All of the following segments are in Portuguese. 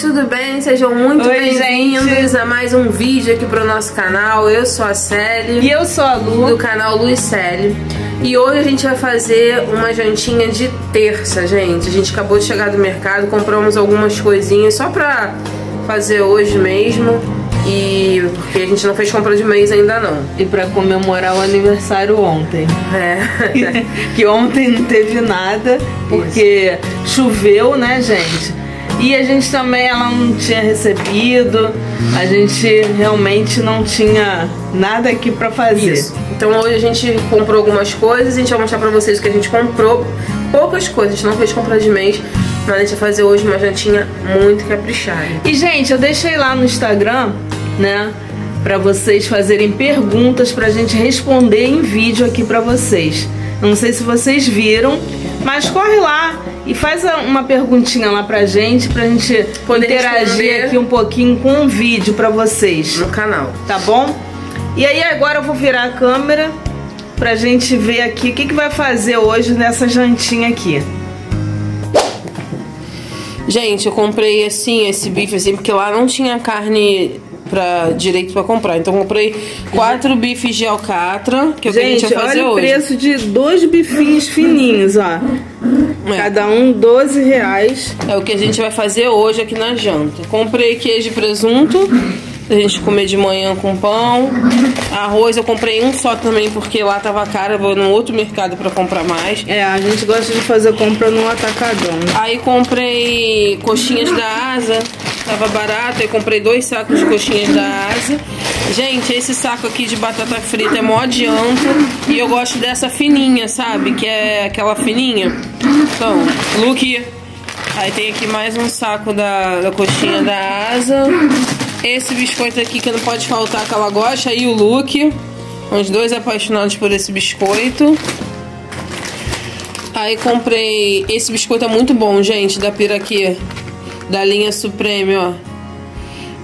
Tudo bem? Sejam muito bem-vindos a mais um vídeo aqui pro nosso canal. Eu sou a Célia, E eu sou a Lu. do canal Luiz Célia. E hoje a gente vai fazer uma jantinha de terça, gente. A gente acabou de chegar do mercado, compramos algumas coisinhas só pra fazer hoje mesmo. E porque a gente não fez compra de mês ainda não. E pra comemorar o aniversário ontem. É. que ontem não teve nada, porque choveu, né, gente? E a gente também ela não tinha recebido, a gente realmente não tinha nada aqui pra fazer. Isso. Então hoje a gente comprou algumas coisas, a gente vai mostrar pra vocês o que a gente comprou. Poucas coisas, a gente não fez compra de mês, mas a gente vai fazer hoje uma jantinha muito caprichada. E gente, eu deixei lá no Instagram, né, pra vocês fazerem perguntas pra gente responder em vídeo aqui pra vocês. Eu Não sei se vocês viram, mas corre lá e faz uma perguntinha lá pra gente, pra gente Poder interagir aqui um pouquinho com o vídeo pra vocês, No canal. tá bom? E aí agora eu vou virar a câmera pra gente ver aqui o que, que vai fazer hoje nessa jantinha aqui. Gente, eu comprei assim, esse bife assim, porque lá não tinha carne pra, direito pra comprar. Então comprei quatro bifes de alcatra, que é o que a gente Gente, vai fazer olha o hoje. preço de dois bifinhos fininhos, ó. É. Cada um 12 reais. É o que a gente vai fazer hoje aqui na janta. Comprei queijo e presunto. Pra gente comer de manhã com pão. Arroz eu comprei um só também, porque lá tava caro. Vou num outro mercado pra comprar mais. É, a gente gosta de fazer compra no atacadão. Aí comprei coxinhas da asa. Tava barato. Aí comprei dois sacos de coxinhas da asa. Gente, esse saco aqui de batata frita é mó adianto. E eu gosto dessa fininha, sabe? Que é aquela fininha. Então, look. Aí tem aqui mais um saco da, da coxinha da asa. Esse biscoito aqui que não pode faltar que ela gosta. E o look. Os dois apaixonados por esse biscoito. Aí comprei. Esse biscoito é muito bom, gente, da Piraquê. Da linha Supreme, ó.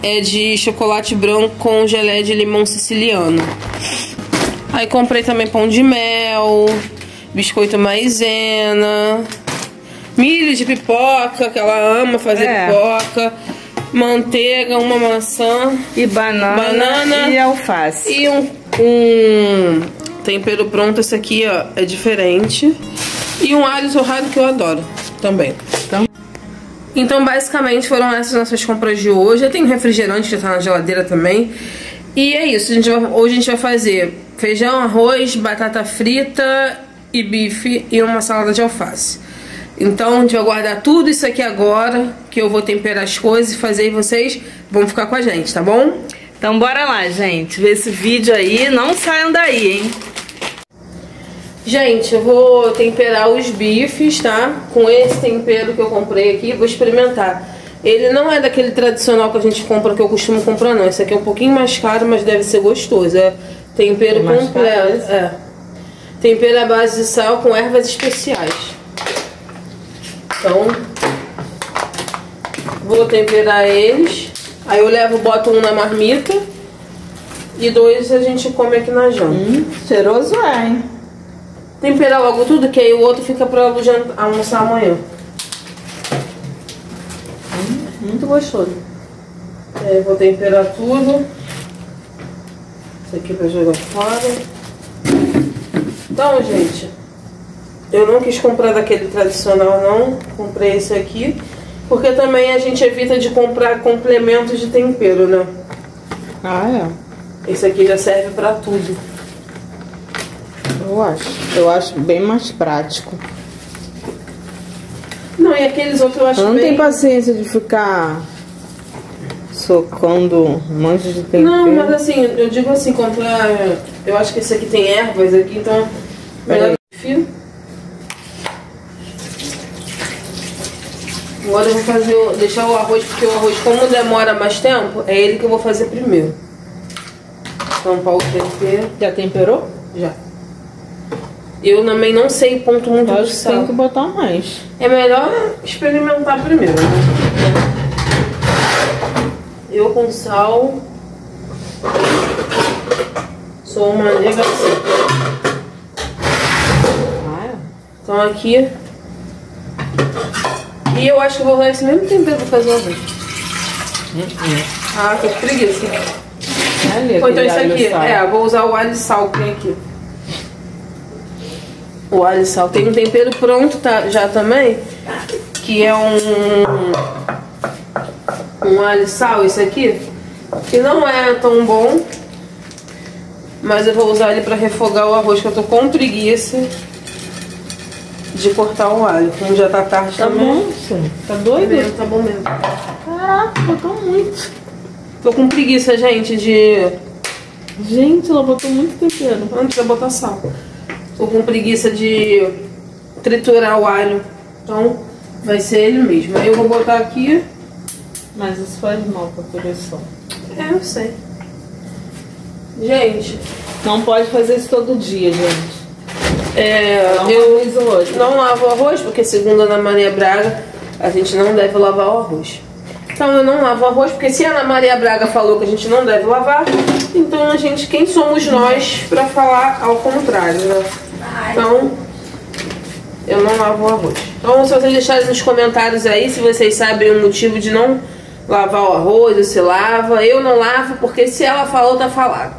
É de chocolate branco com gelé de limão siciliano. Aí comprei também pão de mel, biscoito maisena, milho de pipoca, que ela ama fazer É. pipoca, manteiga, uma maçã E banana, Banana. e alface. e um, um tempero pronto. Esse aqui, ó, é diferente. E um alho torrado que eu adoro também. Então, Então, basicamente, foram essas nossas compras de hoje. Eu tenho refrigerante que tá na geladeira também. E é isso. A gente vai- hoje a gente vai fazer feijão, arroz, batata frita e bife e uma salada de alface. Então, a gente vai guardar tudo isso aqui agora, que eu vou temperar as coisas e fazer e vocês vão ficar com a gente, tá bom? então bora lá, gente. Ver esse vídeo aí. Não saiam daí, hein? Gente, eu vou temperar os bifes, tá? Com esse tempero que eu comprei aqui, vou experimentar. Ele não é daquele tradicional que a gente compra, que eu costumo comprar, não. Esse aqui é um pouquinho mais caro, mas deve ser gostoso. É tempero É completo. É. Tempero à base de sal com ervas especiais. Então, vou temperar eles. Aí eu levo, boto um na marmita. E dois a gente come aqui na janta. Hum, cheiroso é, hein? Temperar logo tudo, que aí o outro fica pra jantar- almoçar amanhã. Muito gostoso. É, vou temperar tudo. Isso aqui pra jogar fora. Então, gente, eu não quis comprar daquele tradicional, não. Comprei esse aqui. Porque também a gente evita de comprar complementos de tempero, né? Ah, Esse aqui já serve pra tudo. é. Eu acho. Eu acho bem mais prático. Não, e aqueles outros eu acho Eu não bem... tenho paciência de ficar socando um monte de tempero. Não, mas assim, eu digo assim, comprar. Eu acho que esse aqui tem ervas aqui, então. Melhor Agora eu vou fazer, deixar o arroz, porque o arroz, como demora mais tempo, é ele que eu vou fazer primeiro. Tampar o tempero. Já temperou? Já. Eu também não sei o ponto muito acho que sal. tem que botar mais. É melhor experimentar primeiro. Eu com sal sou uma negação. Ah, é. Então aqui. E eu acho que vou usar esse mesmo tempero pra fazer o arroz. Ah, tô com preguiça. Olha, Ou então isso aqui, é, vou usar o alho e sal que tem aqui. O alho e sal. Tem um tempero pronto tá, já também, que é um um alho e sal, esse aqui, que não é tão bom, mas eu vou usar ele pra refogar o arroz, que eu tô com preguiça de cortar o alho, como já tá tarde Tá também. bom, sim. Tá doido? mesmo, tá bom mesmo. Caraca, botou muito. Tô com preguiça, gente, de Gente, ela botou muito tempero. Não precisa botar sal. Tô com preguiça de triturar o alho. Então vai ser ele mesmo. Aí eu vou botar aqui. Mas isso faz mal pra coleção. É, eu sei. Gente, Não pode fazer isso todo dia, gente. É, Não eu avisa hoje. não lavo o arroz, porque segundo a Ana Maria Braga, a gente não deve lavar o arroz. Então eu não lavo o arroz, porque se a Ana Maria Braga falou que a gente não deve lavar, então a gente, quem somos nós pra falar ao contrário, né? Então, eu não lavo o arroz. Então, se vocês deixarem nos comentários aí, se vocês sabem o motivo de não lavar o arroz, ou se lava. Eu não lavo, porque se ela falou, tá falado.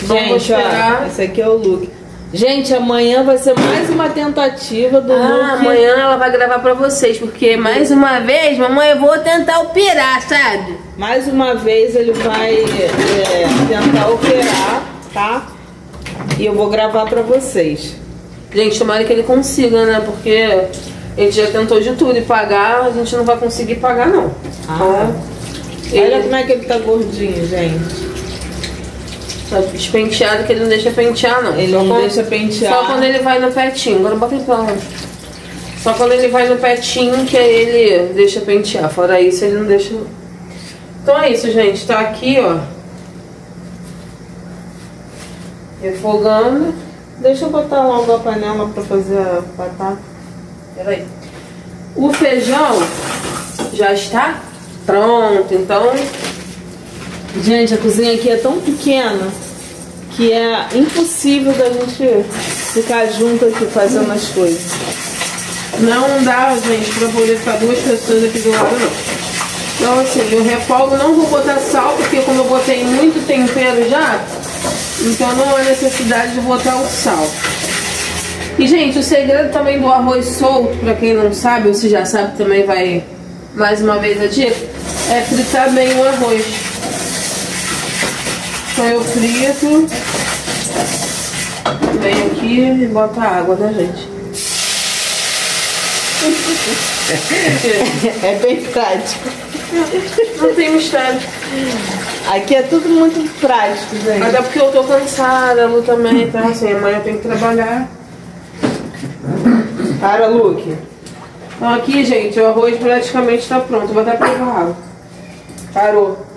Vamos Gente, esperar. ó, esse aqui é o look. Gente, amanhã vai ser mais uma tentativa do Ah, look. amanhã ela vai gravar pra vocês, porque mais uma vez, mamãe, eu vou tentar operar, sabe? Mais uma vez ele vai é, tentar operar, tá? E eu vou gravar pra vocês. Gente, tomara que ele consiga, né? Porque ele já tentou de tudo e pagar, a gente não vai conseguir pagar, não. Ah. Então, Olha ele como é que ele tá gordinho, gente. Tá despenteado que ele não deixa pentear, não. Ele Só não quando- deixa pentear. Só quando ele vai no petinho. Agora bota ele pra lá. Só quando ele vai no petinho que aí ele deixa pentear. Fora isso, ele não deixa. Então é isso, gente. Tá aqui, ó. Refogando. Deixa eu botar logo a panela pra fazer a batata. Peraí. O feijão já está pronto, então Gente, a cozinha aqui é tão pequena que é impossível da gente ficar junto aqui fazendo as coisas. não dá, gente, pra poder ficar duas pessoas aqui do lado, não. Então, assim, eu refogo, não vou botar sal, porque como eu botei muito tempero já, então não há necessidade de botar o sal. E, gente, o segredo também do arroz solto, pra quem não sabe, ou se já sabe também vai mais uma vez a dica, é fritar bem o arroz. Então eu frito, venho aqui e boto a água, né, gente? É bem prático. Não tem mistério. Aqui é tudo muito prático, gente. Até porque eu tô cansada, a Lu também, tá? Assim, amanhã eu tenho que trabalhar. Para, Luke. Então aqui, gente, o arroz praticamente tá pronto. Vou até água. Parou.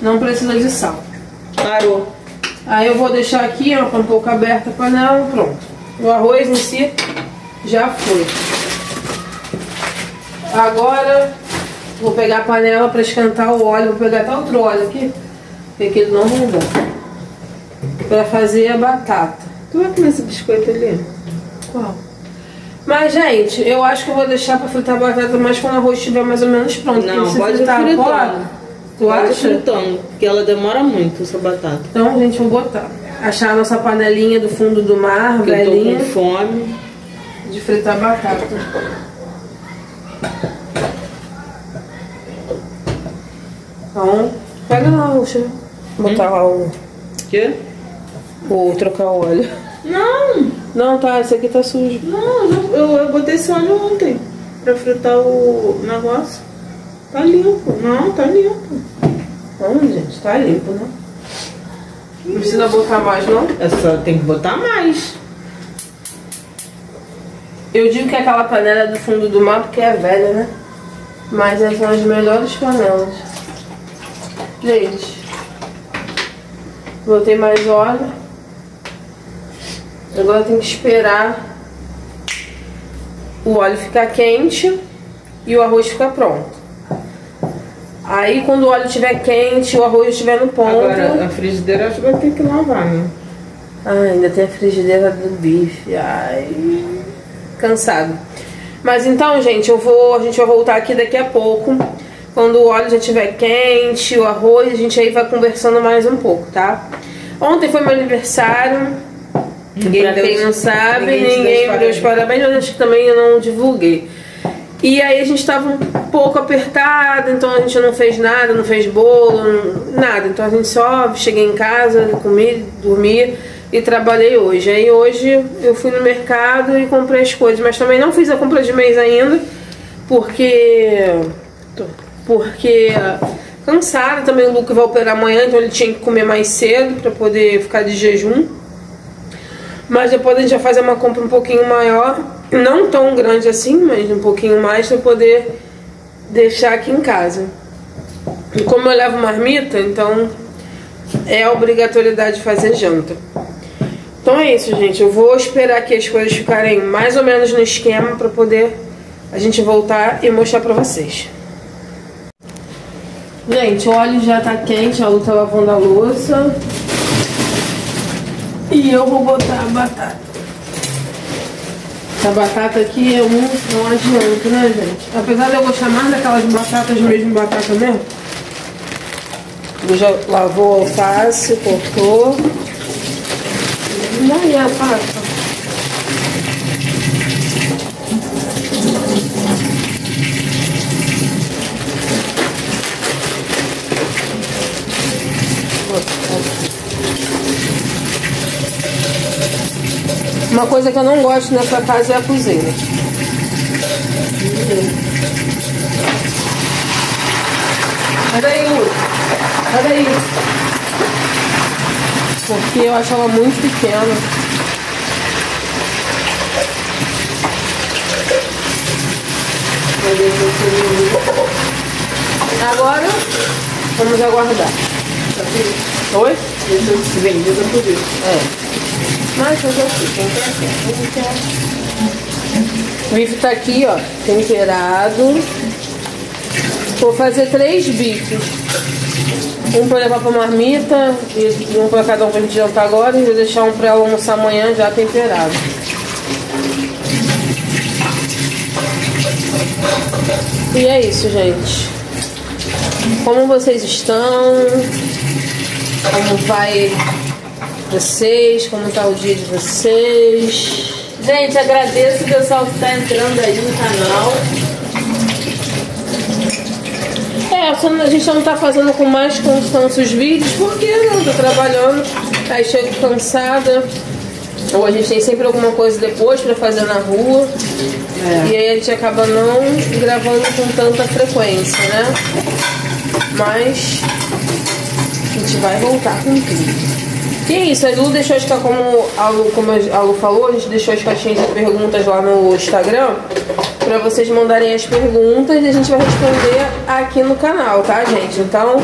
Não precisa de sal. Parou. Aí eu vou deixar aqui, ó, com um pouco aberta a panela, pronto. O arroz em si já foi. Agora vou pegar a panela para esquentar o óleo. Vou pegar até outro óleo aqui, porque aquele não dar. Para fazer a batata. Tu vai comer esse biscoito ali? Qual? Mas, gente, eu acho que eu vou deixar pra fritar a batata mais quando o arroz estiver mais ou menos pronto. Não, pode fritar agora, tu acha? fritando, porque ela demora muito, essa batata. Então, gente, vou botar. Achar a nossa panelinha do fundo do mar, Porque eu tô velhinha, com fome. de fritar batata. Então, pega lá, eu botar lá o... Quê? o trocar o óleo. Não, Não, tá, esse aqui tá sujo. não, eu, eu, eu botei esse óleo ontem pra fritar o negócio. Tá limpo. Não, tá limpo. Não, gente, tá limpo, né? Não precisa botar mais, não? É só tem que botar mais. Eu digo que é aquela panela do fundo do mar porque é velha, né? Mas essas são as melhores panelas. Gente, botei mais óleo. Agora tem que esperar o óleo ficar quente e o arroz ficar pronto. Aí quando o óleo estiver quente, o arroz estiver no ponto. Agora, a frigideira acho que vai ter que lavar, né? Ah, ainda tem a frigideira do bife. Ai, cansado. Mas então, gente, eu vou, a gente vai voltar aqui daqui a pouco. Quando o óleo já estiver quente, o arroz, a gente aí vai conversando mais um pouco, tá? Ontem foi meu aniversário. Ninguém pra quem não sabe, ninguém ninguém me deu os parabéns, mas acho que também eu não divulguei. E aí a gente tava um pouco apertado, então a gente não fez nada, não fez bolo, nada. Então a gente só cheguei em casa, comi, dormi e trabalhei hoje. Aí hoje eu fui no mercado e comprei as coisas, mas também não fiz a compra de mês ainda, porque. Porque cansada também o Luca vai operar amanhã, então ele tinha que comer mais cedo para poder ficar de jejum. Mas depois a gente vai fazer uma compra um pouquinho maior, não tão grande assim, mas um pouquinho mais para poder deixar aqui em casa. E como eu levo marmita, então é obrigatoriedade de fazer janta. Então é isso, gente. Eu vou esperar que as coisas ficarem mais ou menos no esquema para poder a gente voltar e mostrar para vocês. Gente, o óleo já tá quente, a Lu tá lavando a louça. E eu vou botar a batata. Essa batata aqui é um não adianta, né, gente? Apesar de eu gostar mais daquelas batatas mesmo, batata mesmo. Lu já lavou a alface, cortou. E aí, a pasta? Uma coisa que eu não gosto nessa casa é a cozinha. Sai daí, Lu. Sai daí. Porque eu acho ela muito pequena. Agora, vamos aguardar. Oi? Deixa eu se vendida por isso. É. Mas fazer o quê? Quem quer, quer. Quem quer. O bife tá aqui, ó, temperado. Vou fazer três bifes. Um pra levar pra marmita e um pra cada um pra gente jantar agora e vou deixar um pra almoçar amanhã já temperado. E é isso, gente. Como vocês estão? Como vai vocês? Como tá o dia de vocês? Gente, agradeço o pessoal que está entrando aí no canal. É, a gente não tá fazendo com mais constância os vídeos, porque não tô trabalhando, aí chego cansada. Ou a gente tem sempre alguma coisa depois pra fazer na rua. E aí a gente acaba não gravando com tanta frequência, né? Mas a gente vai voltar com tudo. E é isso, a Lu deixou as ca- como a Lu, como a Lu falou, a gente deixou as caixinhas de perguntas lá no Instagram pra vocês mandarem as perguntas e a gente vai responder aqui no canal, tá, gente? Então,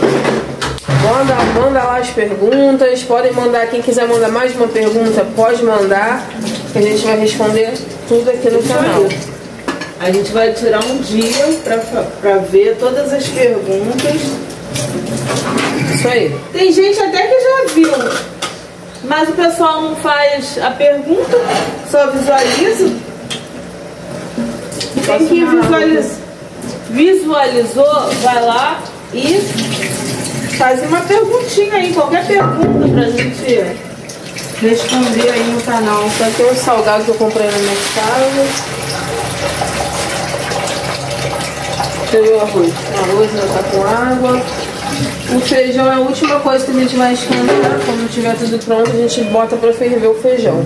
manda, manda lá as perguntas, podem mandar, quem quiser mandar mais uma pergunta, pode mandar, que a gente vai responder tudo aqui no canal. A gente vai tirar um dia pra ver todas as perguntas. Isso aí. Tem gente até que já viu, mas o pessoal não faz a pergunta, só visualiza. Tem que visualizar. Visualizou, vai lá e faz uma perguntinha aí, qualquer pergunta pra gente responder aí no canal. Aqui é um salgado que eu comprei no mercado. Deixa eu ver o arroz. O arroz já tá com água. O feijão é a última coisa que a gente vai esquentar. Quando tiver tudo pronto, a gente bota pra ferver o feijão.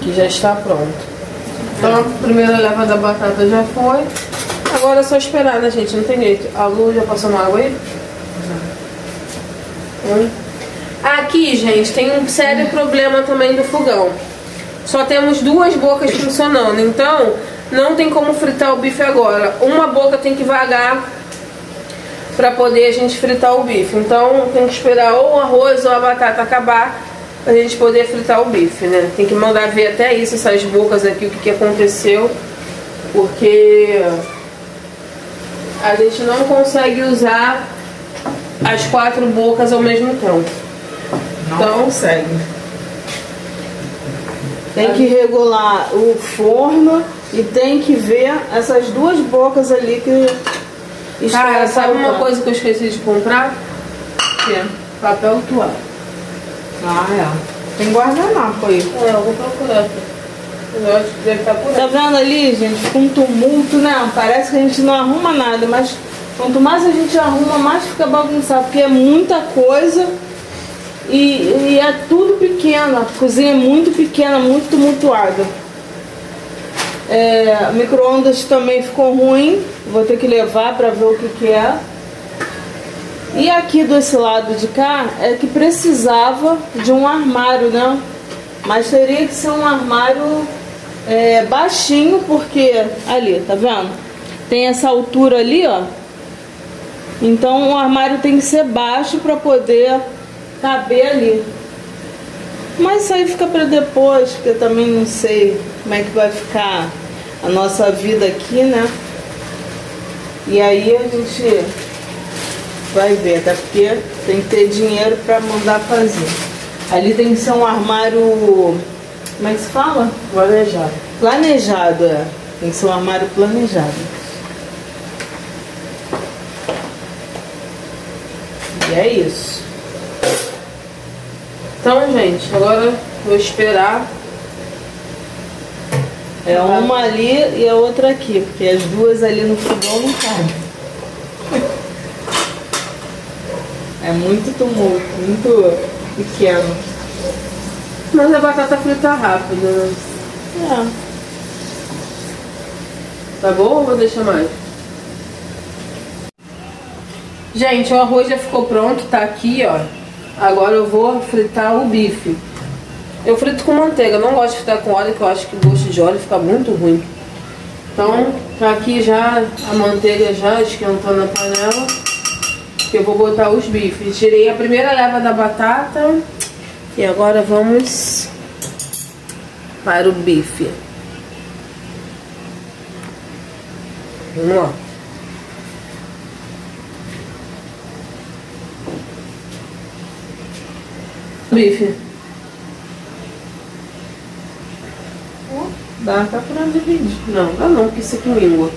Que já está pronto. Então a primeira leva da batata já foi. Agora é só esperar, né, gente? Não tem jeito. A Lu já passou uma água aí? Aqui, gente, tem um sério problema também do fogão. Só temos duas bocas funcionando, então não tem como fritar o bife agora. Uma boca tem que vagar para poder a gente fritar o bife. Então tem que esperar ou o arroz ou a batata acabar pra gente poder fritar o bife, né? Tem que mandar ver até isso, essas bocas aqui, o que, que aconteceu. Porque a gente não consegue usar as quatro bocas ao mesmo tempo. Não Então- consegue. Tem que regular o forno E tem que ver essas duas bocas ali que Cara, sabe uma coisa que eu esqueci de comprar? Que é? Papel toalha. Ah, é. Tem guardanapo aí. É, eu vou procurar. Eu acho que deve estar por Tá aí. vendo ali, gente? Fica um tumulto, né? Parece que a gente não arruma nada, mas quanto mais a gente arruma, mais fica bagunçado, porque é muita coisa e, e é tudo pequeno. A cozinha é muito pequena, muito tumultuada. É, micro-ondas também ficou ruim, vou ter que levar pra ver o que, que é. E aqui desse lado de cá é que precisava de um armário, né? Mas teria que ser um armário é, baixinho, porque ali, tá vendo? Tem essa altura ali, ó. Então o armário tem que ser baixo para poder caber ali. Mas isso aí fica para depois, porque eu também não sei como é que vai ficar a nossa vida aqui, né? E aí a gente vai ver, até porque tem que ter dinheiro para mandar fazer. Ali tem que ser um armário. Como é que se fala? Planejado. Planejado, é. Tem que ser um armário planejado. E é isso. Então, gente, agora vou esperar. É uma ali e a outra aqui, porque as duas ali no fogão não cabem. É muito tumulto, muito pequeno. Mas a batata frita rápido, né? É. Tá bom ou vou deixar mais? Gente, o arroz já ficou pronto, tá aqui, ó. Agora eu vou fritar o bife. Eu frito com manteiga, não gosto de fritar com óleo, que eu acho que o gosto de óleo fica muito ruim. Então, tá aqui já a manteiga já esquentando na panela. Eu vou botar os bifes. Tirei a primeira leva da batata. E agora vamos para o bife. Vamos lá. Bife. Dá até pra dividir. Não, dá não, porque isso aqui língua.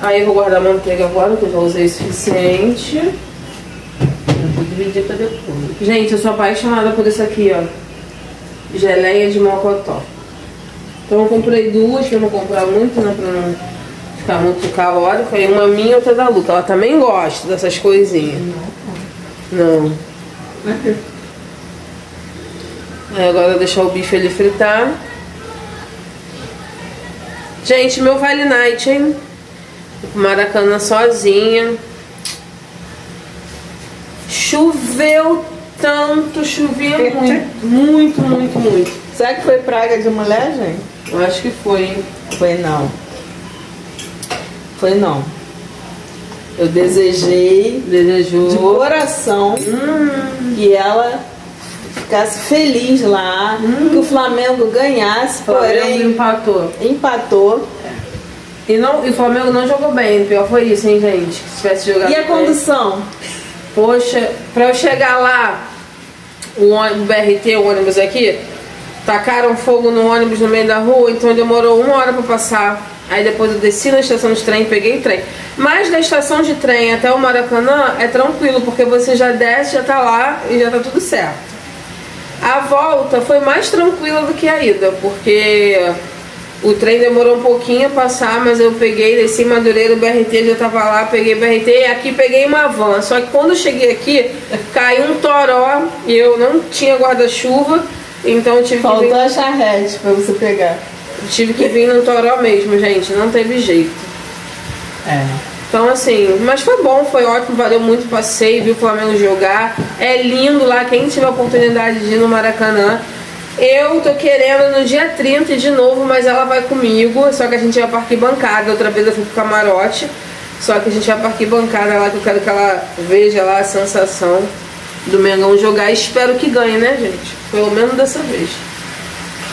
Aí eu vou guardar a manteiga agora, que eu já usei o suficiente. Eu vou dividir pra depois. Gente, eu sou apaixonada por isso aqui, ó. Geleia de mocotó. Então eu comprei duas, que eu não comprar muito, né? Pra não ficar muito calórico. Aí uma minha e outra da Luca. Ela também gosta dessas coisinhas. Não. Aí agora deixar o bife ali fritar. Gente, meu Vale Night, hein? Maracanã sozinha. Choveu tanto, chovia muito, muito, muito, muito. Será que foi praga de mulher, gente? Eu acho que foi, hein? Foi não. Foi não. Eu desejei de Desejou. coração Hum, que ela ficasse feliz lá, que o Flamengo ganhasse, Flamengo porém empatou. empatou. E, não, e o Flamengo não jogou bem, pior foi isso, hein, gente? Se tivesse jogado E a bem. condução? Poxa, pra eu chegar lá, o ônibus, o BRT, o ônibus aqui, tacaram fogo no ônibus no meio da rua, então demorou uma hora pra passar. Aí depois eu desci na estação de trem, peguei trem. Mas da estação de trem até o Maracanã é tranquilo, porque você já desce, já tá lá e já tá tudo certo. A volta foi mais tranquila do que a ida, porque o trem demorou um pouquinho a passar, mas eu peguei, desci em Madureira, o BRT já tava lá, peguei BRT e aqui peguei uma van. Só que quando eu cheguei aqui, caiu um toró e eu não tinha guarda-chuva, então eu tive que Faltou a charrete pra você pegar. Tive que vir no toró mesmo, gente, não teve jeito. É. Então, assim, mas foi bom, foi ótimo, valeu muito o passeio, viu o Flamengo jogar. É lindo lá, quem tiver a oportunidade de ir no Maracanã. Eu tô querendo no dia 30 de novo, mas ela vai comigo. Só que a gente vai pra arquibancada. Outra vez eu fui pro camarote. Só que a gente vai pra arquibancada lá, que eu quero que ela veja lá a sensação do Mengão jogar. E espero que ganhe, né, gente? Pelo menos dessa vez.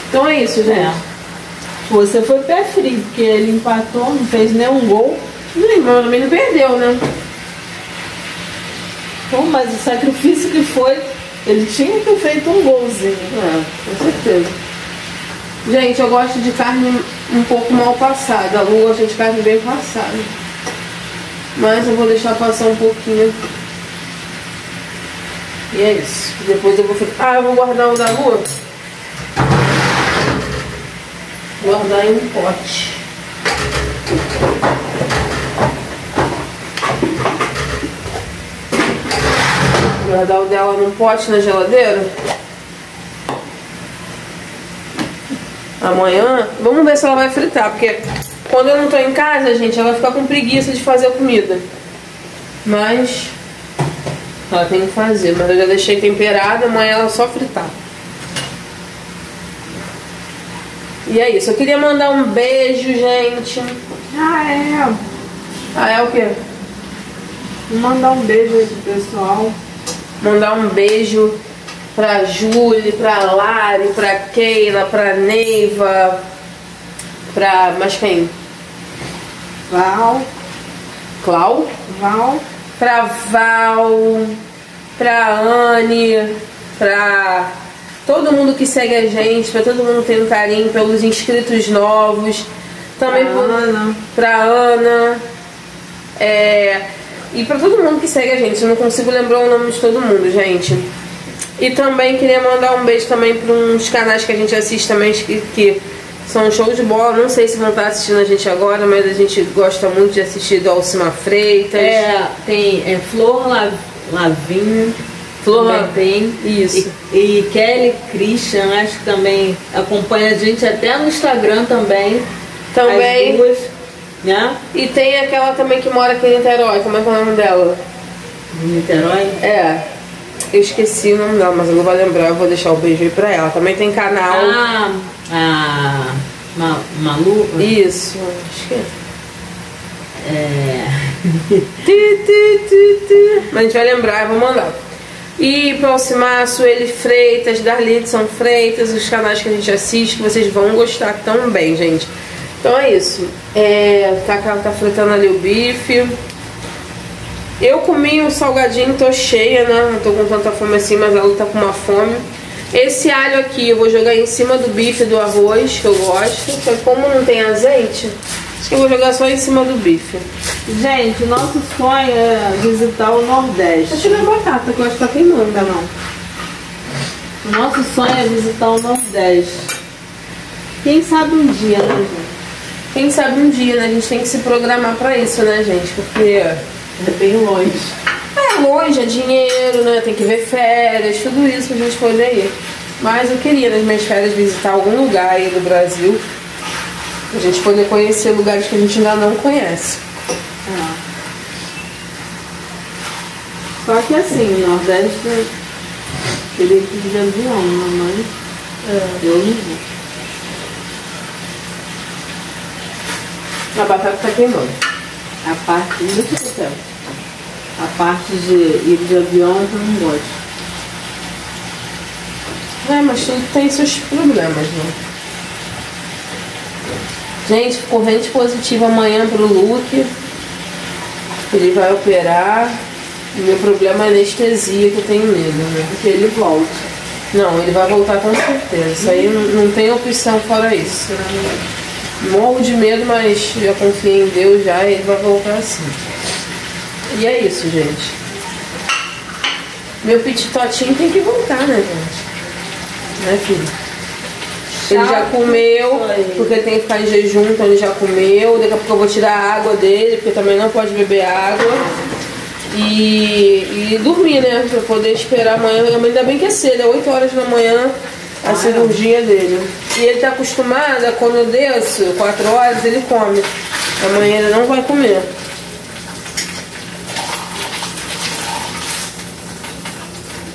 Então é isso, gente. É. Você foi pé frio, porque ele empatou, não fez nenhum gol. Ih, mas também não perdeu, né? Pô, mas o sacrifício que foi, ele tinha que ter feito um golzinho. É, com certeza. Gente, eu gosto de carne um pouco mal passada. A Lu gosta de carne bem passada. Mas eu vou deixar passar um pouquinho. E é isso. Depois eu vou fritar. Ah, eu vou guardar o da Lu. Guardar em um pote. Guardar o dela num pote na geladeira. Amanhã, vamos ver se ela vai fritar, porque quando eu não tô em casa, gente, ela fica com preguiça de fazer a comida. Mas ela tem que fazer, mas eu já deixei temperada, amanhã ela só fritar. E é isso, eu queria mandar um beijo, gente. Ah, é. Ah, é o quê? Mandar um beijo aí pro pessoal. Mandar um beijo pra Júlia, pra Lari, pra Keila, pra Neiva, pra. mais quem? Val, Clau? Val, Pra Val, pra Anne, pra todo mundo que segue a gente, pra todo mundo ter um carinho, pelos inscritos novos. Também por- Ana. pra Ana. É, e pra todo mundo que segue a gente. Eu não consigo lembrar o nome de todo mundo, gente. E também queria mandar um beijo também para uns canais que a gente assiste também, que, que são show de bola. Não sei se vão estar assistindo a gente agora, mas a gente gosta muito de assistir do Alcima Freitas. É, tem é, Flor La, Lavinho. Flor tem. Isso. E, e Kelly Christian, acho que também acompanha a gente até no Instagram também. Também. As duas, né? E tem aquela também que mora aqui em Niterói. Como é que é o nome dela? De Niterói. É. Eu esqueci o nome dela, mas eu não vou lembrar. Eu vou deixar o beijo aí pra ela. Também tem canal. Ah, a Ma, Malu. Isso. Que é. Ti, ti, ti. Mas a gente vai lembrar, eu vou mandar. E pro Alcimar, Sueli Freitas, Darlitson Freitas, os canais que a gente assiste, que vocês vão gostar também, gente. Então é isso. É, tá, tá fritando ali o bife. Eu comi um salgadinho, tô cheia, né? Não tô com tanta fome assim, mas ela tá com uma fome. Esse alho aqui eu vou jogar em cima do bife do arroz, que eu gosto. Só que como não tem azeite, acho que eu vou jogar só em cima do bife. Gente, o nosso sonho é visitar o Nordeste. Deixa eu ver a batata, que eu acho que tá queimando. Ainda não. O nosso sonho é visitar o Nordeste. Quem sabe um dia, né, gente? Quem sabe um dia, né? A gente tem que se programar pra isso, né, gente? Porque É bem longe. é longe, é dinheiro, né? Tem que ver férias, tudo isso pra gente poder ir. Mas eu queria nas minhas férias visitar algum lugar aí do Brasil. Pra gente poder conhecer lugares que a gente ainda não conhece. É. Só que assim, o Nordeste teria que ir de avião, né? Mas eu não vou. A batata tá queimando. A parte. Deixa eu ver. A parte de ir de avião é que eu não gosto. É, mas tudo tem seus problemas, né? Gente, corrente positiva amanhã pro Luke. Ele vai operar. Meu problema é anestesia, que eu tenho medo, né? Que ele volte. Não, ele vai voltar com certeza. Isso aí não, não tem opção fora isso. Morro de medo, mas já confio em Deus já e ele vai voltar assim. E é isso, gente. Meu pititotinho tem que voltar, né, gente? Né, filho? Ele já comeu, porque ele tem que ficar em jejum, então ele já comeu. Daqui a pouco eu vou tirar a água dele, porque também não pode beber água. E, e dormir, né? Pra poder esperar amanhã. Ainda bem que é cedo, é 8 horas da manhã a cirurgia dele. E ele tá acostumado, a quando eu desço, 4 horas, ele come. Amanhã ele não vai comer.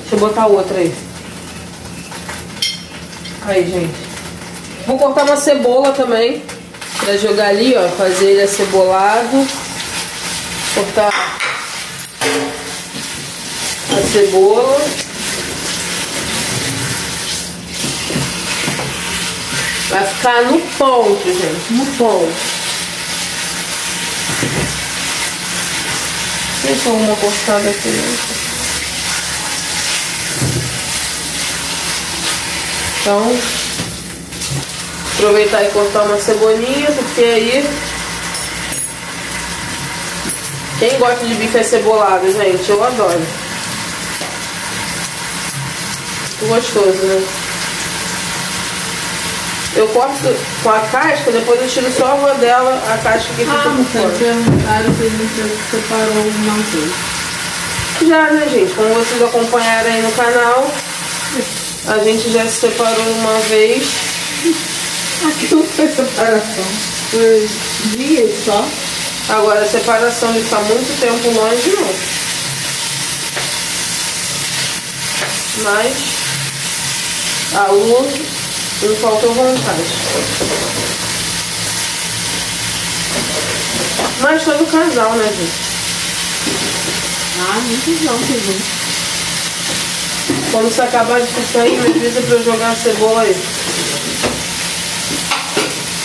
Deixa eu botar outra aí. Aí, gente. Vou cortar uma cebola também. Pra jogar ali, ó. Fazer ele acebolado. Cortar a cebola. Vai ficar no ponto, gente. No ponto. Deixa uma cortada aqui. né? Então, Aproveitar e cortar uma cebolinha, porque aí... Quem gosta de bife acebolado, gente? Eu adoro. Muito gostoso, né? Eu corto com a casca, depois eu tiro só a rodela, a casca que fica Ah, por fora. perguntaram se a gente separou uma vez. Já, né, gente? Como vocês acompanharam aí no canal, a gente já se separou uma vez. Aqui não foi separação. Foi dias só. Agora, a separação de ficar muito tempo longe, não. Mas, a Lu não faltou vontade. Mas todo casal, né, gente? Ah, muito bom, que bom. Quando você acabar de sair, me avisa pra eu jogar a cebola aí.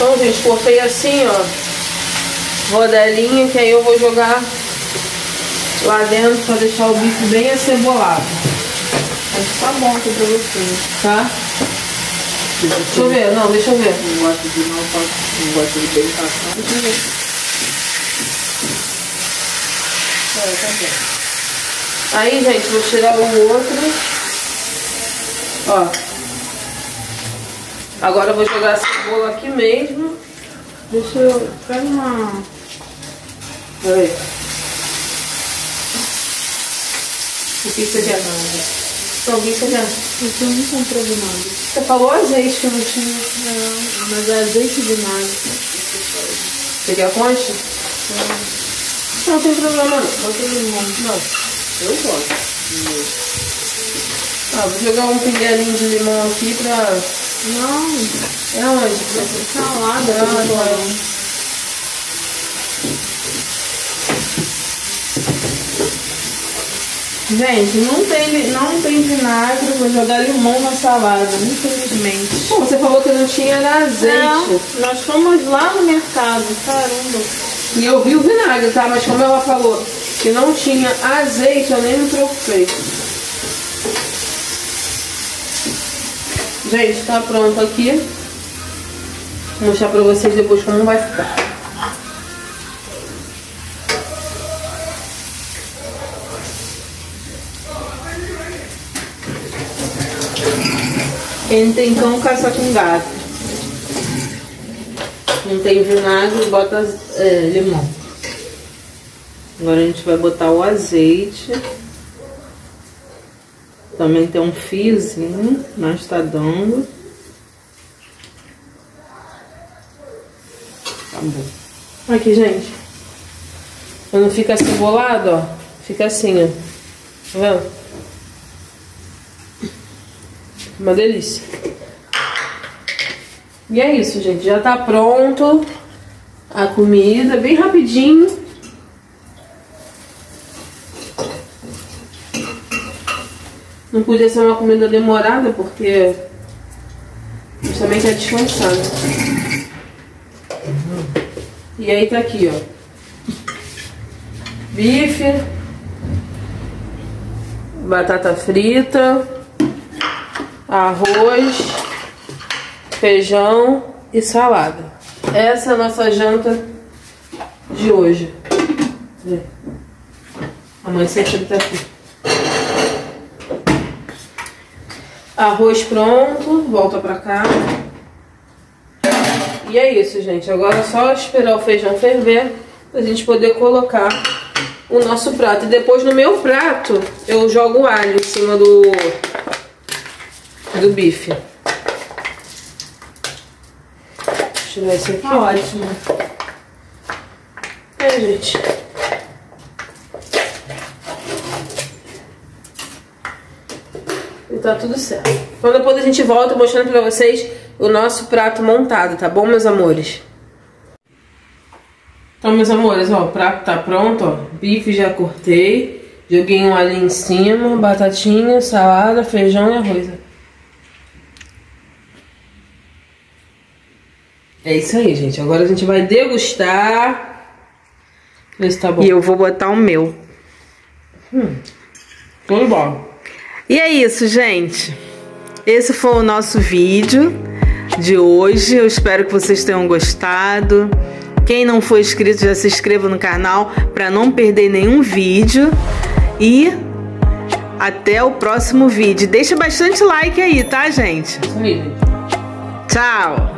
Então, gente, cortei assim, ó. Rodelinha, que aí eu vou jogar lá dentro pra deixar o bife bem acebolado. Mas tá bom aqui pra você. Tá? Deixa eu ver, não, deixa eu ver. Não gosto de não, não gosto de bentação. Deixa eu ver. É, tá bom. Aí, gente, vou tirar o outro. Ó. Agora eu vou jogar a cebola aqui mesmo. Deixa eu. Pega uma. Peraí. O que? Não, o que que você quer? Porque eu não comprei de nada. Você falou azeite que eu não tinha. Não, mas é azeite de nada. Você quer a concha? Não tem problema não. Bota limão. Não. Eu gosto. Ah, vou jogar um pinguelinho de limão aqui pra... Não, É onde? salada tá. falando. Gente, não tem, não tem vinagre, vou jogar limão na salada, infelizmente. Você falou que não tinha azeite. Não, nós fomos lá no mercado, caramba. E eu vi o vinagre, tá? Mas como ela falou que não tinha azeite, eu nem me preocupei. Gente, tá pronto aqui. Vou mostrar pra vocês depois como vai ficar. Tem cão caça com gato. Não tem vinagre, bota é, limão. Agora a gente vai botar o azeite. Também tem um fiozinho, mas tá dando. Tá bom. Aqui, gente. Quando fica cebolado, ó. Fica assim, ó. Tá vendo? Uma delícia. E é isso, gente. Já tá pronto a comida, bem rapidinho. Não podia ser uma comida demorada, porque também quer descansar, né? E aí tá aqui, ó. Bife. Batata frita. Arroz. Feijão e salada. Essa é a nossa janta de hoje. Vê. A mãe sempre tá aqui. Arroz pronto, volta pra cá. E é isso, gente. Agora é só esperar o feijão ferver pra gente poder colocar o nosso prato. E depois no meu prato eu jogo alho em cima do, do bife. Deixa eu tirar esse aqui. Tá ótimo. É, gente. E tá tudo certo. Então depois a gente volta mostrando pra vocês o nosso prato montado, tá bom, meus amores? Então, meus amores, ó, o prato tá pronto, ó. Bife já cortei. Joguei um alho em cima, batatinha, salada, feijão e arroz. É isso aí, gente. Agora a gente vai degustar. Ver se tá bom. E eu vou botar o meu. Tudo bom. E é isso, gente. Esse foi o nosso vídeo. de hoje. Eu espero que vocês tenham gostado. Quem não for inscrito, já se inscreva no canal para não perder nenhum vídeo. E até o próximo vídeo. Deixa bastante like aí, tá, gente? Tchau!